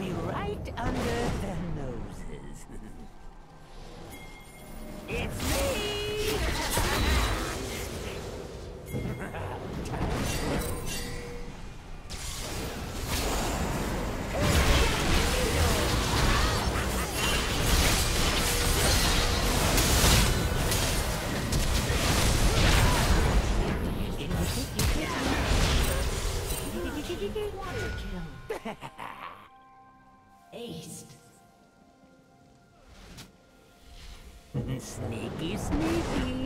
right under their noses. it's me! Aced. Mm-hmm. sneaky, sneaky.